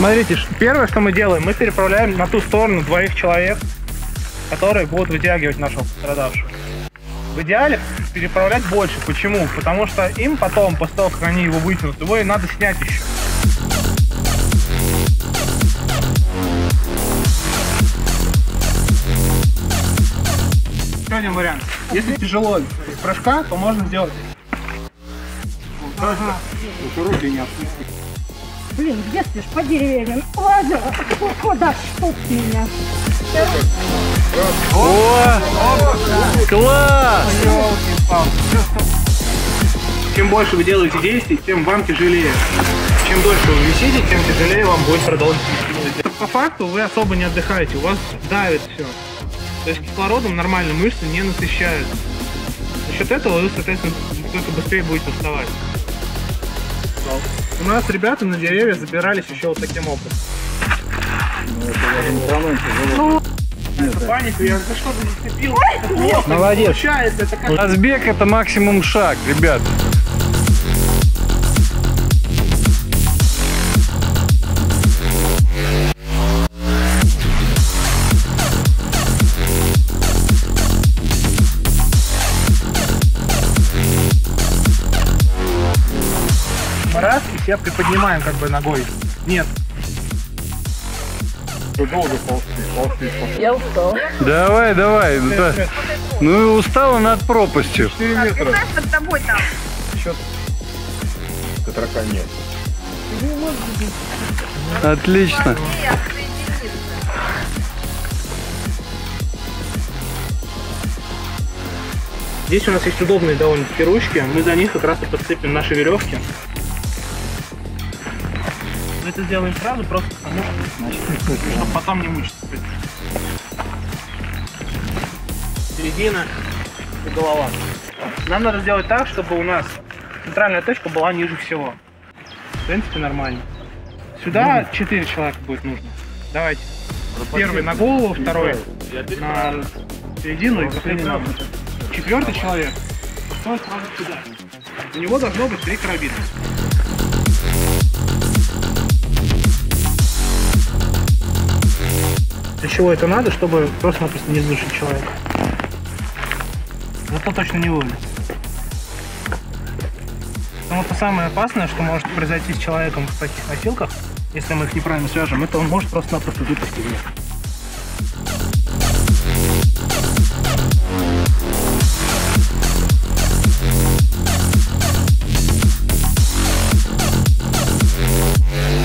Смотрите, первое, что мы делаем, мы переправляем на ту сторону двоих человек, которые будут вытягивать нашего пострадавшего. В идеале переправлять больше. Почему? Потому что им потом, после того, как они его вытянут, его и надо снять еще. Еще один вариант. Если тяжело из прыжка, то можно сделать. Блин, где спишь? По деревьям. Ладно, куда штук меня? О! Класс! Чем больше вы делаете действий, тем вам тяжелее. Чем дольше вы висите, тем тяжелее вам будет продолжить. По факту вы особо не отдыхаете, у вас давит все. То есть кислородом нормально мышцы не насыщаются. За счет этого вы, соответственно, только быстрее будете уставать. У нас ребята на деревья забирались еще вот таким образом. Это паника, я за что-то зацепил. Это Молодец. Получается, это как Разбег это максимум шаг, ребят. Себя приподнимаем как бы ногой. Нет. Я устал. Давай, давай. да. Ну и устала над пропастью. под тобой там. Отлично. Здесь у нас есть удобные довольно-таки ручки. Мы за них как раз и подцепим наши веревки. Это сделаем сразу, просто потому что чтобы потом не мучиться. Середина и голова. Нам надо сделать так, чтобы у нас центральная точка была ниже всего. В принципе, нормально. Сюда 4 человека будет нужно. Давайте. Первый на голову, второй на середину и последний на. Четвертый человек. Сразу сюда. У него должно быть три карабина. Чего это надо, чтобы просто-напросто не задушить человека. Зато точно не вылез. Потому что самое опасное, что может произойти с человеком в таких носилках, если мы их неправильно свяжем, это он может просто-напросто выпустить вверх.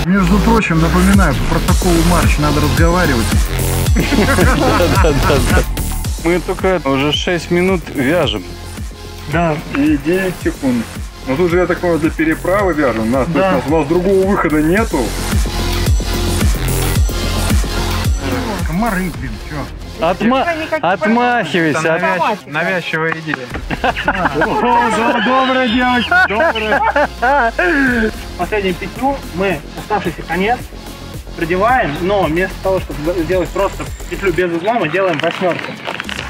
Между прочим, напоминаю, по протоколу марш надо разговаривать. Мы только уже 6 минут вяжем. Да, И 9 секунд. Ну тут же, я так понимаю, для переправы вяжем. У нас, Да. у нас- у нас другого выхода нету. Комары, блин, чё? Отма... Отмахивайся. от- Навязчивая идея. Добрая девочка, добрая. последнюю петлю мы оставшийся конец продеваем, но вместо того, чтобы сделать просто петлю без узла, мы делаем восьмерку.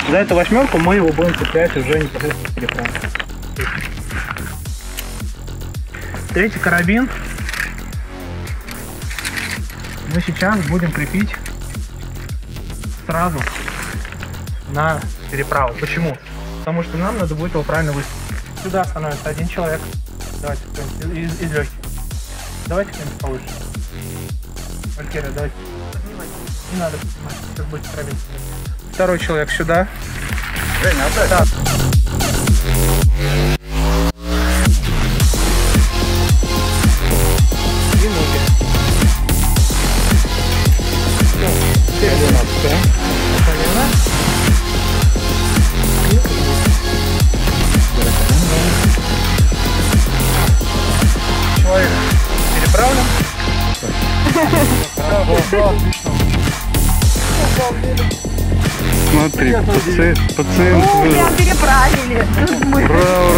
За эту восьмерку мы его будем цеплять уже непосредственно в телефон. Третий карабин мы сейчас будем крепить сразу на переправу. Почему? Потому что нам надо будет его правильно выставить. Сюда становится один человек. Давайте из, из легких. Давайте кто-нибудь повыше. Валькирия, давайте. Не надо поднимать, сейчас будет пробить. Второй человек сюда. Да. И ноги. Всё, теперь Смотри, паци- пациент О, выжил. прям переправили. Ура.